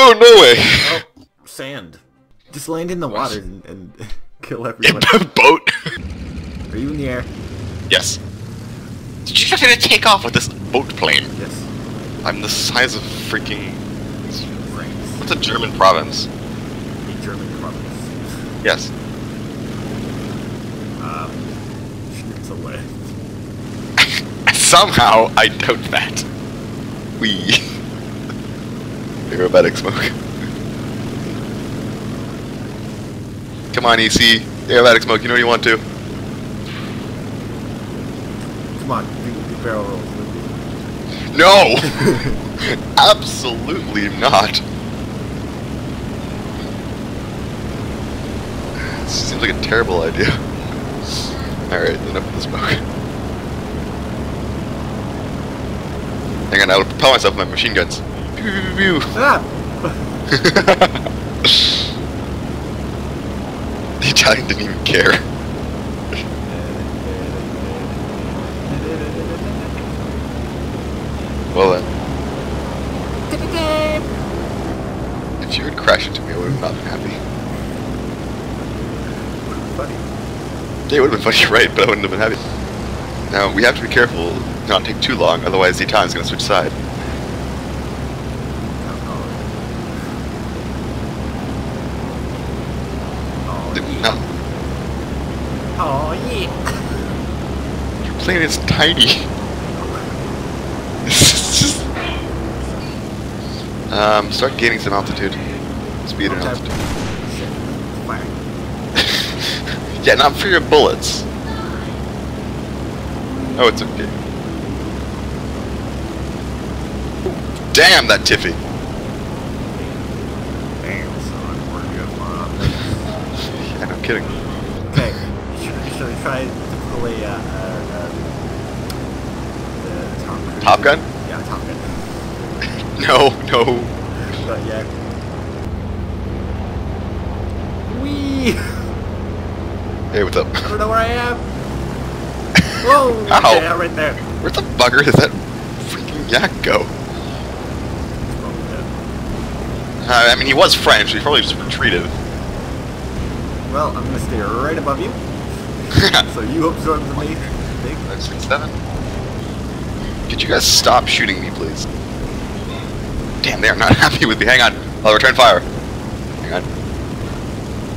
Oh, no way! Oh, sand. Just land in the water and, and kill everyone. In the Boat? Are you in the air? yes. Did you just have to take off with this boat plane? Yes. I'm the size of freaking... France. What's a German province? A German province. Yes. Um, Schnitzelway. Somehow, I doubt that. We. Aerobatic smoke. Come on, EC. Aerobatic smoke, you know what you want to. Come on, do, do barrel rolls. No! Absolutely not. This seems like a terrible idea. Alright, enough of the smoke. Hang on, I'll propel myself with my machine guns. Pew, pew, pew. Ah! the Italian didn't even care. Well then, if you had crashed into me, I would have not been happy. Funny. Yeah, it would have been funny, right, but I wouldn't have been happy. Now, we have to be careful not to take too long, otherwise the Italian's gonna switch side. Oh, The- yeah. No, Oh, yeah. your plane is tiny. Just- um, start gaining some altitude. Speed and altitude. Yeah, not for your bullets. Oh, it's okay. Damn, that Tiffy. Damn, son, we're good, mom. Yeah, no kidding. Okay, should, should I try to pull a, uh, uh, uh, the Tom Cruise? Top Gun? Yeah, Top Gun. No, no. But yeah. Wee! Hey, what's up? I don't know where I am. Whoa! Ow. Yeah, right there. Where the bugger does that freaking yak go? Uh, I mean, he was French, so he probably just retreated. Well, I'm gonna stay right above you, so you absorb the mace. Big. Five, six, seven. Could you guys stop shooting me, please? Damn, they are not happy with me. Hang on. I'll return fire. Hang on.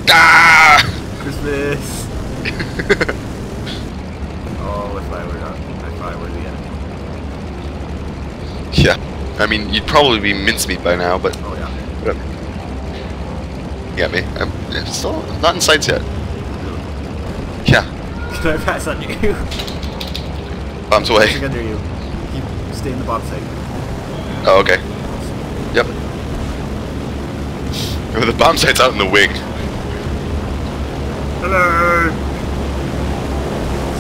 Ah! Christmas. Oh, if I were not, if I were the enemy. yeah. I mean, you'd probably be mincemeat by now, but Oh yeah. whatever. You got me. I'm, I'm still not in sights yet. Can I pass on you? Bombs Stick away. under you. Keep stay in the bomb sight. Oh, okay. Yep. Oh, the bomb sight's out in the wing. Hello.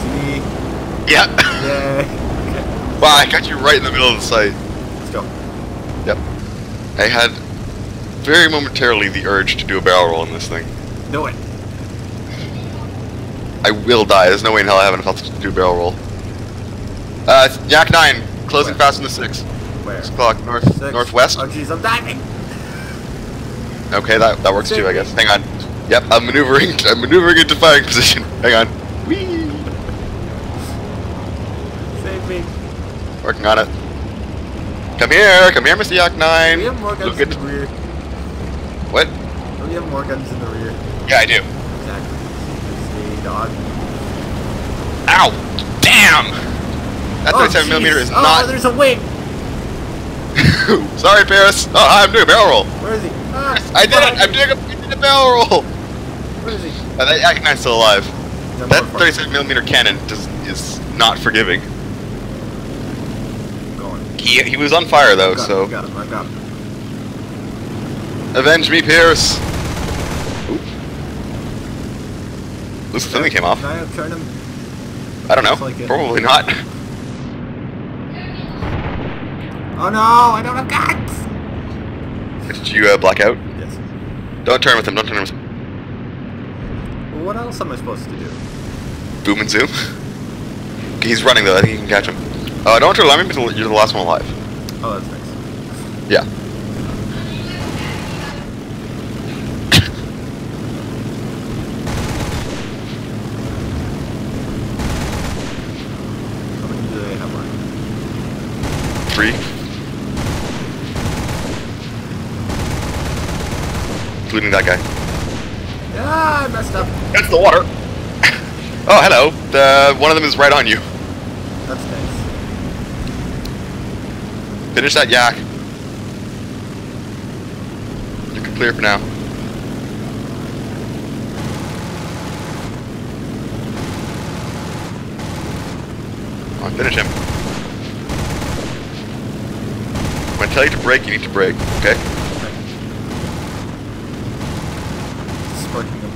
See? Yeah. Yay. Okay. wow, I got you right in the middle of the sight. Let's go. Yep. I had very momentarily the urge to do a barrel roll in this thing. Do it. I will die. There's no way in hell I have enough altitude to do barrel roll. Uh, Yak 9, closing Where? fast in the 6. Where? 6 o'clock, north, Six. northwest. Oh jeez, I'm diving. Okay, that, that works too, I guess. Hang on. Yep, I'm maneuvering, I'm maneuvering into firing position. Hang on. Whee! Save me. Working on it. Come here, come here, Mr. Yak 9. Do we have more guns Look in the rear? What? We have more guns in the rear? Yeah, I do. Dog. Ow! Damn! That 37 millimeter is oh, not. there's a wing. Sorry, Paris. Oh, I'm doing a barrel roll. Where is he? Ah, I did it. I'm doing a, I did a barrel roll. Where is he? Uh, that 9's still alive. Is That 37 millimeter cannon just is not forgiving. Going. He he was on fire though, so him, I've got him. I've got him. avenge me, Pierce. Like something came off. Can I turn him? I don't know. Like. Probably not. Oh no, I don't have guns. Did you uh, black out? Yes. Don't turn with him. Don't turn with him. Well, what else am I supposed to do? Boom and zoom. He's running though. I think you can catch him. Uh, don't turn alarm me you're the last one alive. Oh, that's nice. Yeah. three. Including that guy. Ah, I messed up. That's the water. oh, hello. The, one of them is right on you. That's nice. Finish that yak. You can clear for now. I'll finish him. Tell you to brake, you need to brake, okay? Sparking him.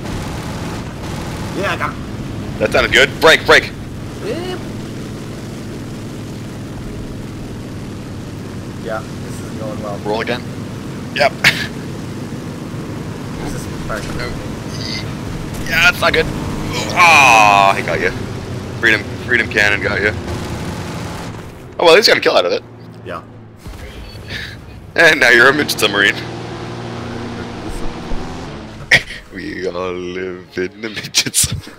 Yeah, I got him. That sounded good. Brake, brake. Beep. Yeah, this isn't going well. Roll again. Yep. This is fire truck. yeah, that's not good. Ah, he got you. Freedom, freedom cannon got you. Oh well, he's got a kill out of it. And now you're a midget submarine. we all live in the midget submarine.